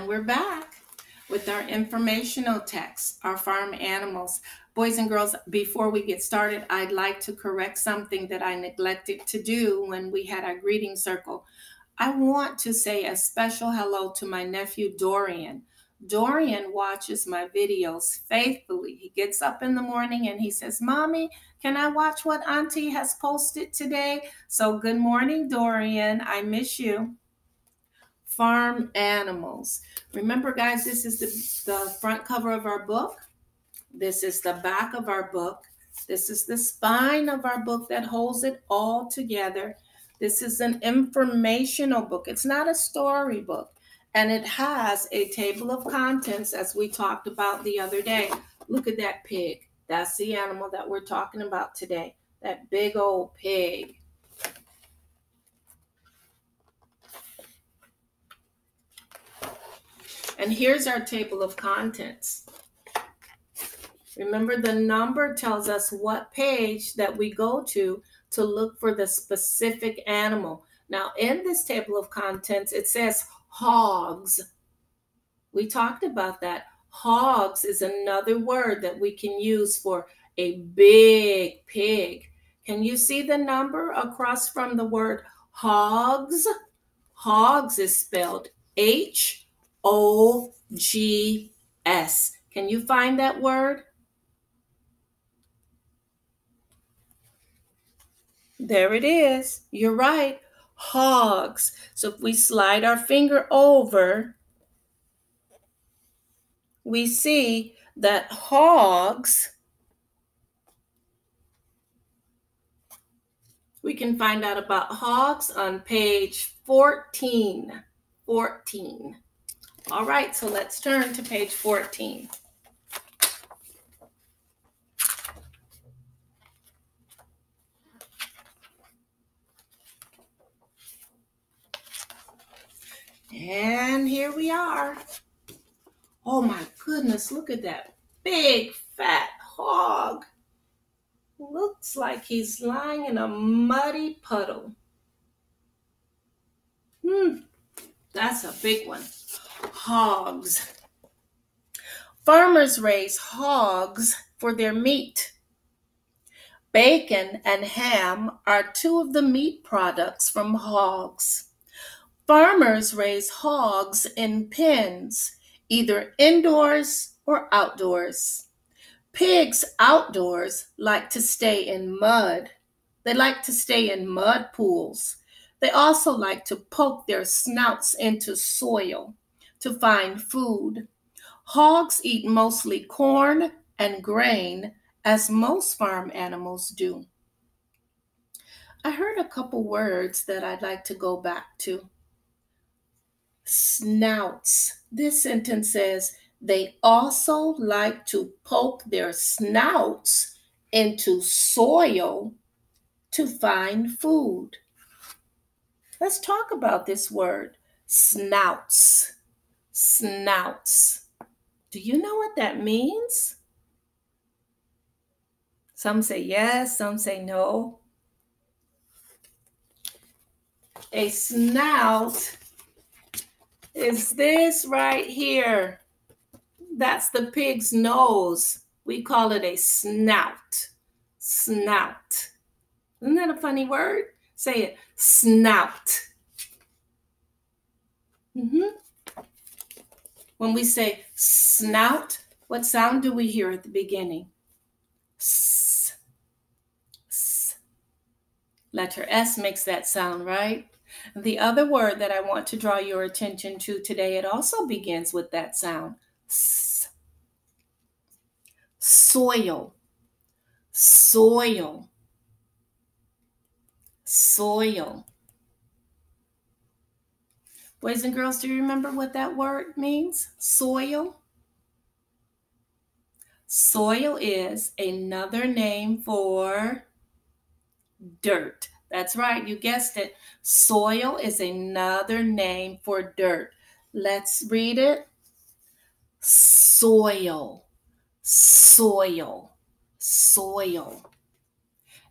And we're back with our informational text, our farm animals. Boys and girls, before we get started, I'd like to correct something that I neglected to do when we had our greeting circle. I want to say a special hello to my nephew Dorian. Dorian watches my videos faithfully. He gets up in the morning and he says, Mommy, can I watch what Auntie has posted today? So, good morning, Dorian. I miss you farm animals. Remember, guys, this is the, the front cover of our book. This is the back of our book. This is the spine of our book that holds it all together. This is an informational book. It's not a story book. And it has a table of contents, as we talked about the other day. Look at that pig. That's the animal that we're talking about today. That big old pig. And here's our table of contents. Remember, the number tells us what page that we go to to look for the specific animal. Now, in this table of contents, it says hogs. We talked about that. Hogs is another word that we can use for a big pig. Can you see the number across from the word hogs? Hogs is spelled H O G S. Can you find that word? There it is. You're right. Hogs. So if we slide our finger over, we see that hogs, we can find out about hogs on page 14. 14. All right, so let's turn to page 14. And here we are. Oh my goodness, look at that big fat hog. Looks like he's lying in a muddy puddle. Hmm, that's a big one hogs. Farmers raise hogs for their meat. Bacon and ham are two of the meat products from hogs. Farmers raise hogs in pens, either indoors or outdoors. Pigs outdoors like to stay in mud. They like to stay in mud pools. They also like to poke their snouts into soil to find food. Hogs eat mostly corn and grain, as most farm animals do. I heard a couple words that I'd like to go back to. Snouts. This sentence says, they also like to poke their snouts into soil to find food. Let's talk about this word, snouts snouts. Do you know what that means? Some say yes, some say no. A snout is this right here. That's the pig's nose. We call it a snout. Snout. Isn't that a funny word? Say it snout. Mm-hmm. When we say snout, what sound do we hear at the beginning? S. S. Letter S makes that sound, right? The other word that I want to draw your attention to today, it also begins with that sound. S. Soil. Soil. Soil. Boys and girls, do you remember what that word means? Soil. Soil is another name for dirt. That's right, you guessed it. Soil is another name for dirt. Let's read it. Soil, soil, soil.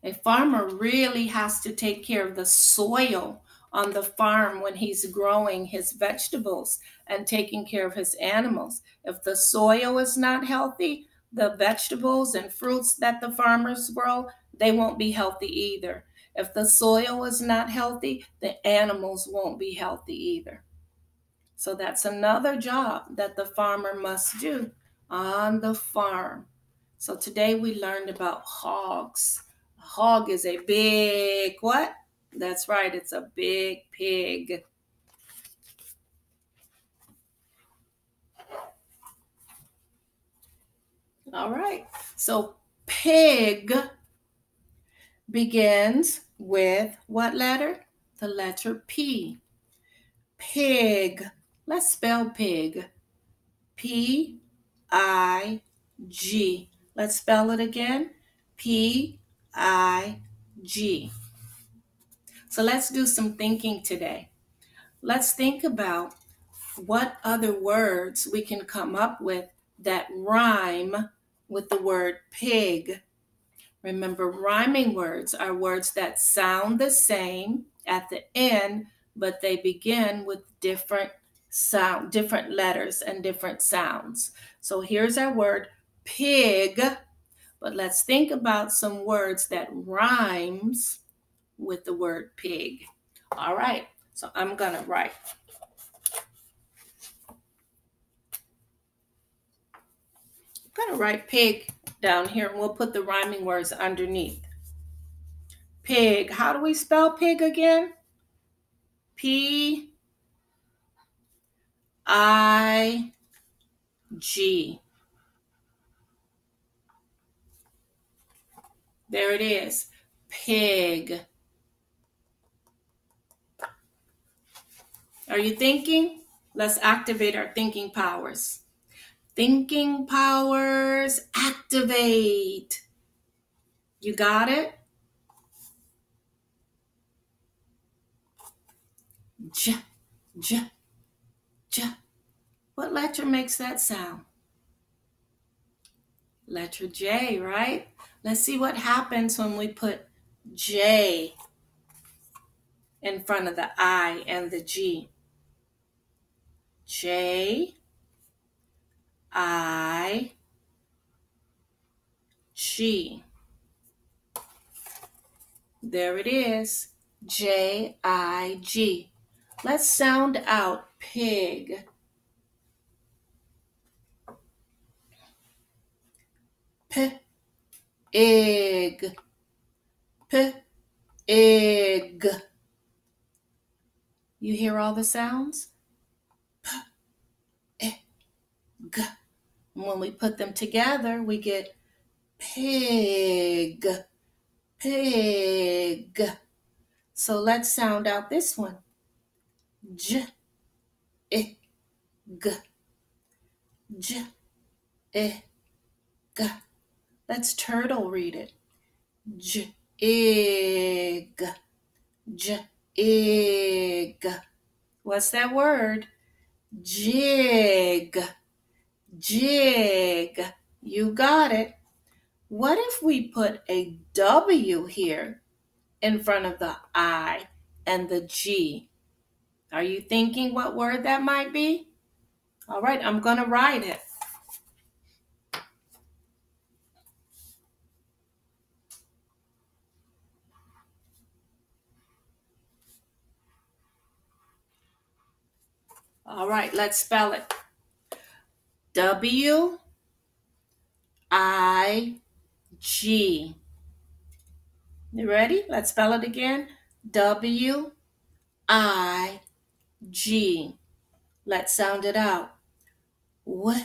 A farmer really has to take care of the soil on the farm when he's growing his vegetables and taking care of his animals. If the soil is not healthy, the vegetables and fruits that the farmers grow, they won't be healthy either. If the soil is not healthy, the animals won't be healthy either. So that's another job that the farmer must do on the farm. So today we learned about hogs. A hog is a big what? That's right, it's a big pig. All right, so pig begins with what letter? The letter P. Pig. Let's spell pig. P I G. Let's spell it again. P I G. So let's do some thinking today. Let's think about what other words we can come up with that rhyme with the word pig. Remember, rhyming words are words that sound the same at the end, but they begin with different sound, different letters and different sounds. So here's our word pig, but let's think about some words that rhymes with the word pig. All right, so I'm going to write. I'm going to write pig down here and we'll put the rhyming words underneath. Pig. How do we spell pig again? P I G. There it is. Pig. Are you thinking? Let's activate our thinking powers. Thinking powers activate. You got it? J, j, j. What letter makes that sound? Letter J, right? Let's see what happens when we put J in front of the I and the G. J I G. There it is. J I G. Let's sound out pig. P egg. P egg. You hear all the sounds? P, e, g. And when we put them together, we get pig, pig. So let's sound out this one. J, I, g. J, I, g. Let's turtle read it. J, I, g. J, Ig. What's that word? Jig. Jig. You got it. What if we put a W here in front of the I and the G? Are you thinking what word that might be? All right, I'm going to write it. All right, let's spell it. W I G. You ready? Let's spell it again. W I G. Let's sound it out. W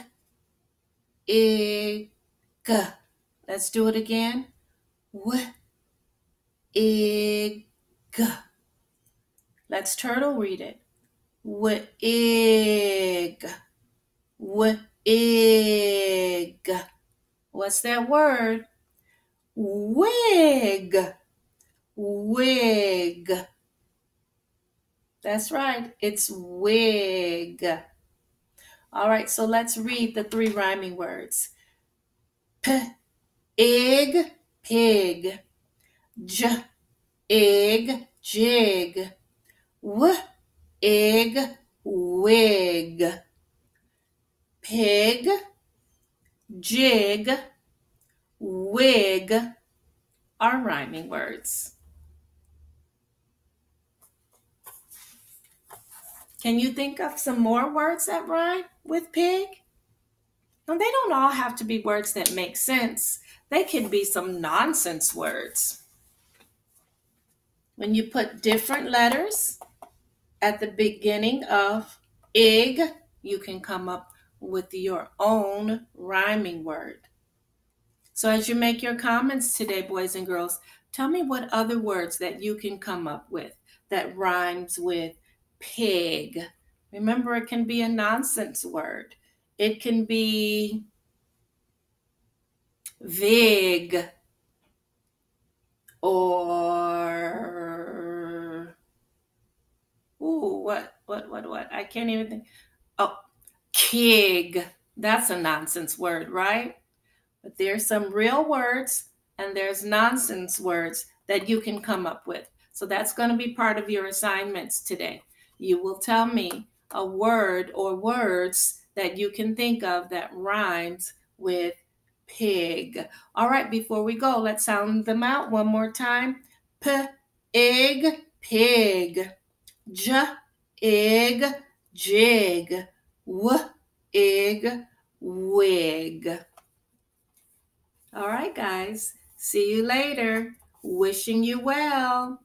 I G. Let's do it again. W I G. Let's turtle read it wig, wig. What's that word? Wig, wig. That's right, it's wig. All right, so let's read the three rhyming words. P, ig, pig. J, ig, jig w, ig, wig. Pig, jig, wig are rhyming words. Can you think of some more words that rhyme with pig? Now, they don't all have to be words that make sense. They can be some nonsense words. When you put different letters at the beginning of ig, you can come up with your own rhyming word. So, as you make your comments today, boys and girls, tell me what other words that you can come up with that rhymes with pig. Remember, it can be a nonsense word, it can be vig or ooh what what what what i can't even think oh kig that's a nonsense word right but there's some real words and there's nonsense words that you can come up with so that's going to be part of your assignments today you will tell me a word or words that you can think of that rhymes with pig. All right, before we go, let's sound them out one more time. P, ig, pig. J, ig, jig. W, ig, wig. All right, guys. See you later. Wishing you well.